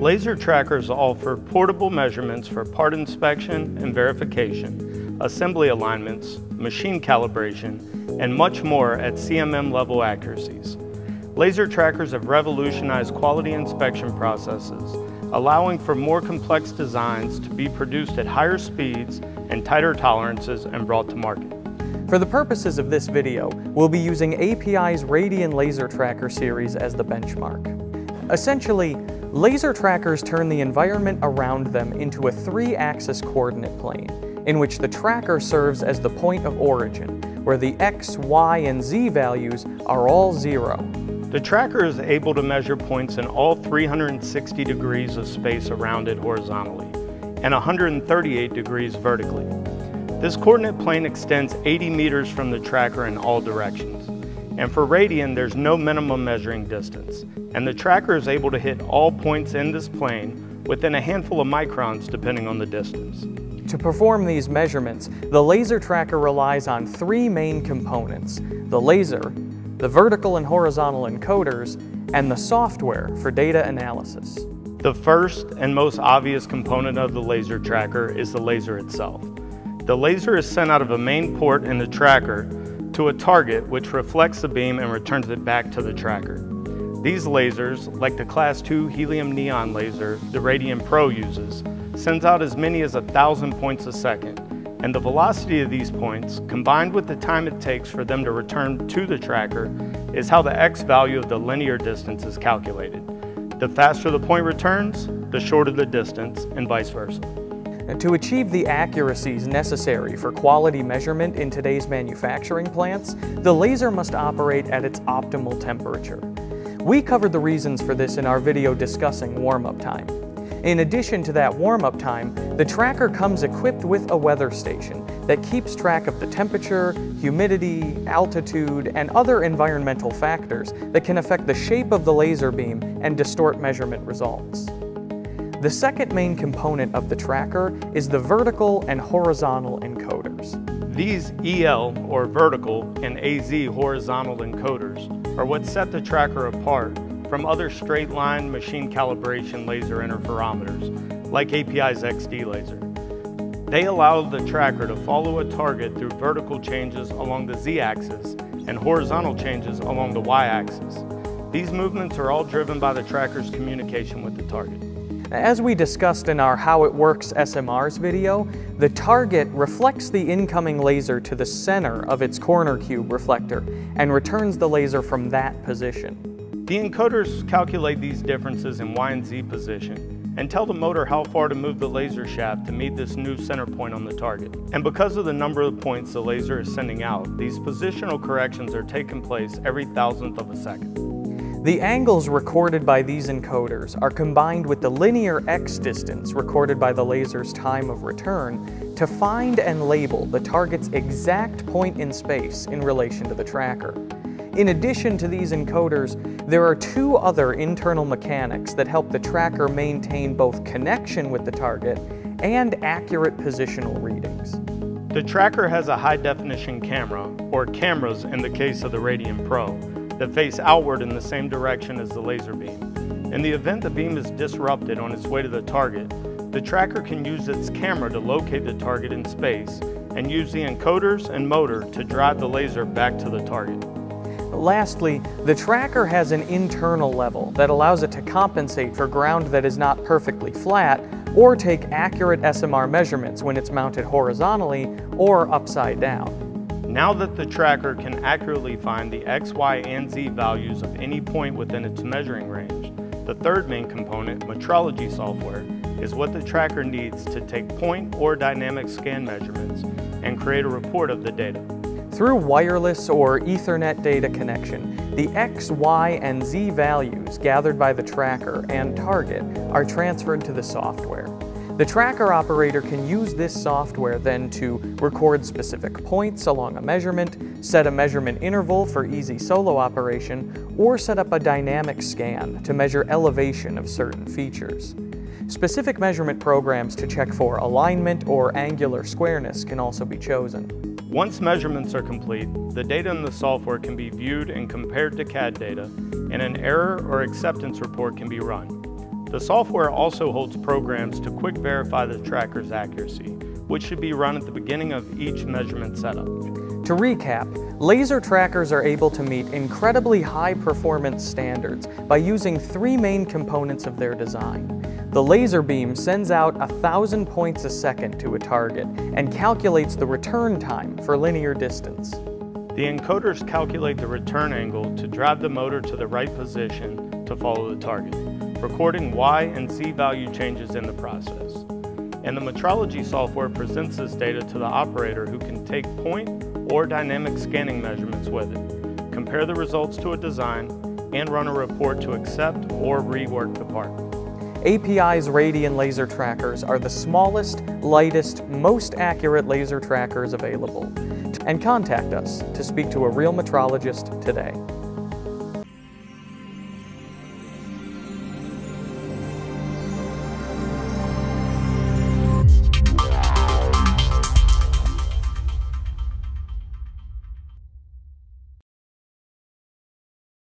Laser trackers offer portable measurements for part inspection and verification, assembly alignments, machine calibration, and much more at CMM level accuracies. Laser trackers have revolutionized quality inspection processes, allowing for more complex designs to be produced at higher speeds and tighter tolerances and brought to market. For the purposes of this video, we'll be using API's Radian Laser Tracker series as the benchmark. Essentially, Laser trackers turn the environment around them into a three-axis coordinate plane, in which the tracker serves as the point of origin, where the x, y, and z values are all zero. The tracker is able to measure points in all 360 degrees of space around it horizontally, and 138 degrees vertically. This coordinate plane extends 80 meters from the tracker in all directions. And for Radian, there's no minimum measuring distance, and the tracker is able to hit all points in this plane within a handful of microns depending on the distance. To perform these measurements, the laser tracker relies on three main components, the laser, the vertical and horizontal encoders, and the software for data analysis. The first and most obvious component of the laser tracker is the laser itself. The laser is sent out of a main port in the tracker to a target which reflects the beam and returns it back to the tracker. These lasers, like the Class II helium neon laser the Radian Pro uses, sends out as many as a thousand points a second, and the velocity of these points, combined with the time it takes for them to return to the tracker, is how the x value of the linear distance is calculated. The faster the point returns, the shorter the distance, and vice versa. To achieve the accuracies necessary for quality measurement in today's manufacturing plants, the laser must operate at its optimal temperature. We covered the reasons for this in our video discussing warm-up time. In addition to that warm-up time, the tracker comes equipped with a weather station that keeps track of the temperature, humidity, altitude, and other environmental factors that can affect the shape of the laser beam and distort measurement results. The second main component of the tracker is the vertical and horizontal encoders. These EL, or vertical, and AZ, horizontal encoders, are what set the tracker apart from other straight-line machine calibration laser interferometers, like API's XD laser. They allow the tracker to follow a target through vertical changes along the z-axis and horizontal changes along the y-axis. These movements are all driven by the tracker's communication with the target. As we discussed in our How It Works SMRs video, the target reflects the incoming laser to the center of its corner cube reflector and returns the laser from that position. The encoders calculate these differences in Y and Z position and tell the motor how far to move the laser shaft to meet this new center point on the target. And because of the number of points the laser is sending out, these positional corrections are taking place every thousandth of a second. The angles recorded by these encoders are combined with the linear x distance recorded by the laser's time of return to find and label the target's exact point in space in relation to the tracker. In addition to these encoders, there are two other internal mechanics that help the tracker maintain both connection with the target and accurate positional readings. The tracker has a high definition camera, or cameras in the case of the Radian Pro, that face outward in the same direction as the laser beam. In the event the beam is disrupted on its way to the target, the tracker can use its camera to locate the target in space and use the encoders and motor to drive the laser back to the target. Lastly, the tracker has an internal level that allows it to compensate for ground that is not perfectly flat or take accurate SMR measurements when it's mounted horizontally or upside down. Now that the tracker can accurately find the X, Y, and Z values of any point within its measuring range, the third main component, metrology software, is what the tracker needs to take point or dynamic scan measurements and create a report of the data. Through wireless or Ethernet data connection, the X, Y, and Z values gathered by the tracker and target are transferred to the software. The tracker operator can use this software then to record specific points along a measurement, set a measurement interval for easy solo operation, or set up a dynamic scan to measure elevation of certain features. Specific measurement programs to check for alignment or angular squareness can also be chosen. Once measurements are complete, the data in the software can be viewed and compared to CAD data, and an error or acceptance report can be run. The software also holds programs to quick verify the tracker's accuracy, which should be run at the beginning of each measurement setup. To recap, laser trackers are able to meet incredibly high performance standards by using three main components of their design. The laser beam sends out a thousand points a second to a target and calculates the return time for linear distance. The encoders calculate the return angle to drive the motor to the right position to follow the target, recording Y and Z value changes in the process. And the metrology software presents this data to the operator who can take point or dynamic scanning measurements with it, compare the results to a design, and run a report to accept or rework the part. API's Radian laser trackers are the smallest, lightest, most accurate laser trackers available. And contact us to speak to a real metrologist today.